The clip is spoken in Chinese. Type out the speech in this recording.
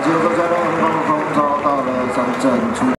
好，结果大家都很棒，风招到了深圳出。